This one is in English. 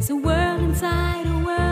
There's a world inside a world.